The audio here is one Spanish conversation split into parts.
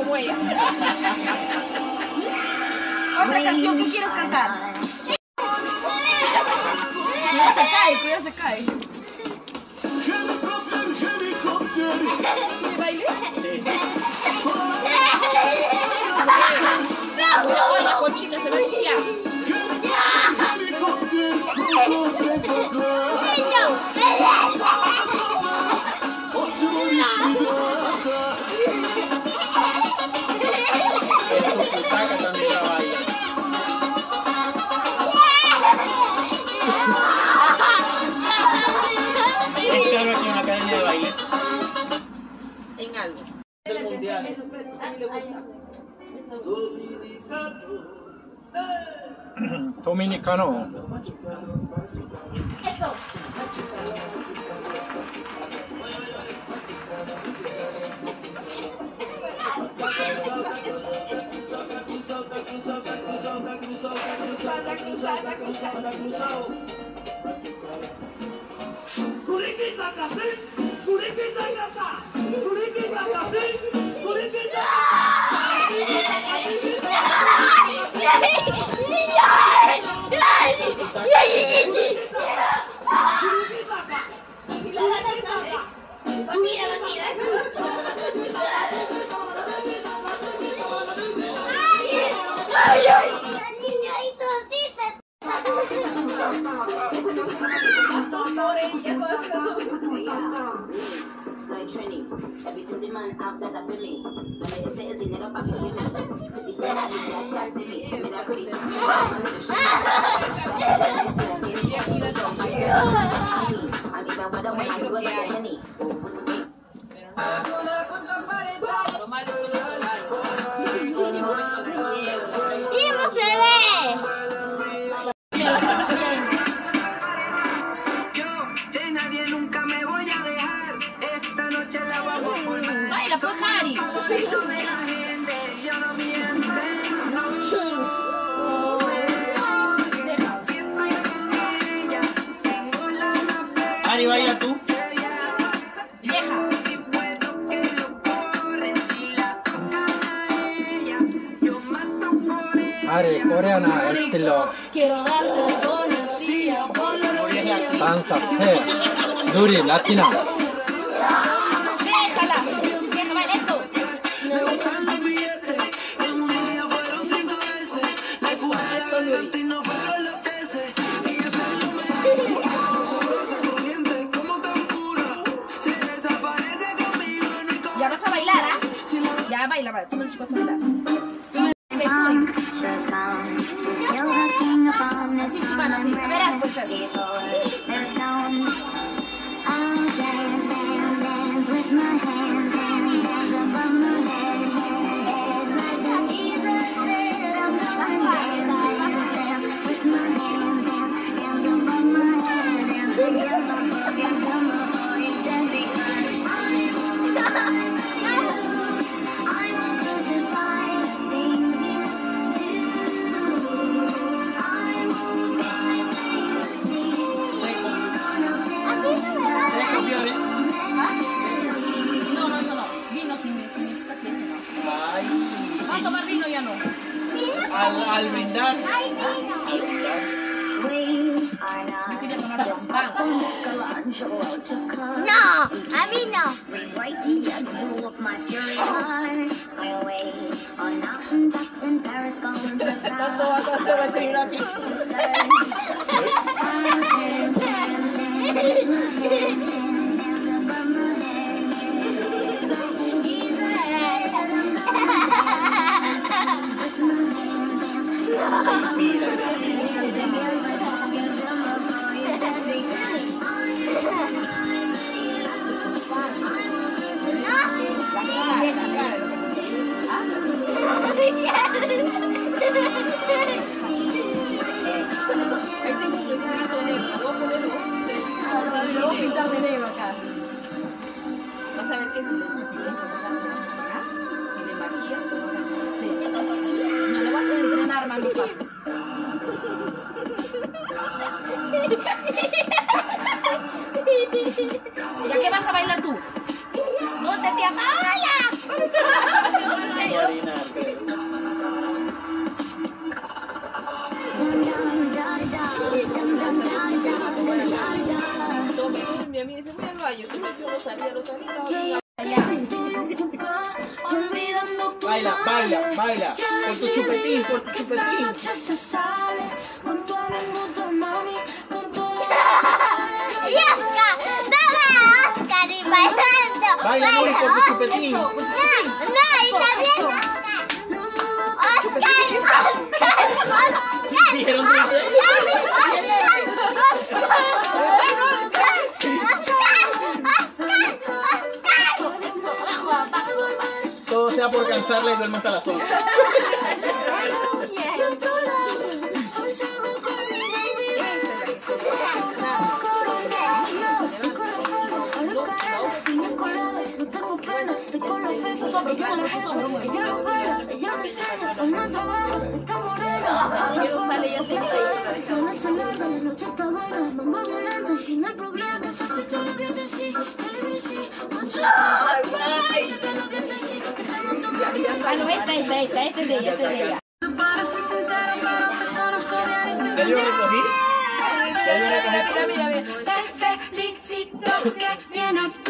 como ella. Otra canción que quieres cantar. Cuidado se cae, cuidado se cae. Dominicano. Eso. Cruzada, cruzada, cruzada, cruzado. Curiquita café, curiquita café, curiquita café. Hizo así, se like Trini. Everything the man have that for me. When they say dinero para mi. I'm going to Pretty stand out in that class to me. Made a mi. I'm even better when I do it like a penny. Se desaparece conmigo, no hay como Ya vas a bailar, ¿ah? la Ya baila, dices que vas a bailar. Mi, sin mi paciencia, no. Ay, Vamos a tomar vino, ya no. al, al brindar. ¡Ay, mira! Al brindar. Yo quería tomar champán. No, a mí no. Tanto vas a hacer veterinario así. mando pasos. ¿Ya qué vas a bailar tú? ¡No te te ¡Hola! Mi Baila, baila, baila. Con tu chupetín, con tu chupetín. Yasca, dame a Oscar y bailando. Baila, baila. con tu chupetín. No, ah, no, y también duermo hasta las 11. No. está, está, está, este es este de ¿Ya yo. Mira, mira, mira. Te felicito que viene.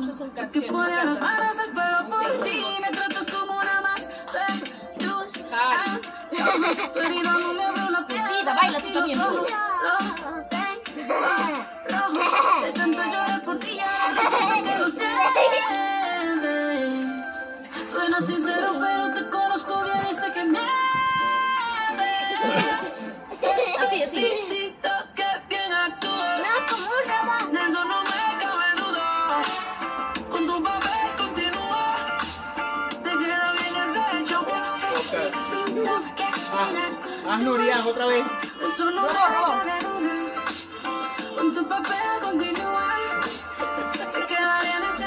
mucho son. Que las manos al fuego por ti, me tratas como una más de tus Tu herida no me abrió la piel. Baila tú también. Los tengo oh, rojos, de tanto llorar por ti, ya no. Suena sincero, pero te Nurias otra vez. Robo, robo. Con tu papel continúa. En ese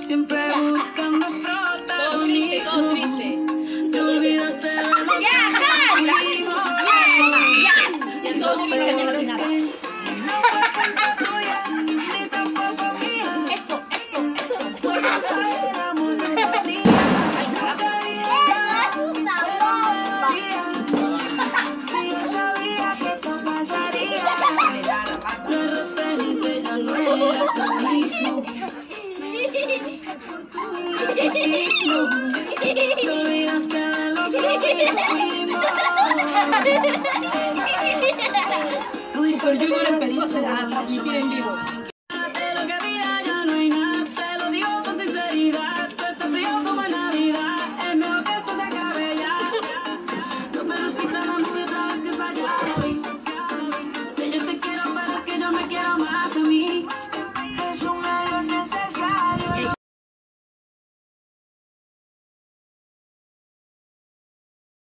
Siyempre,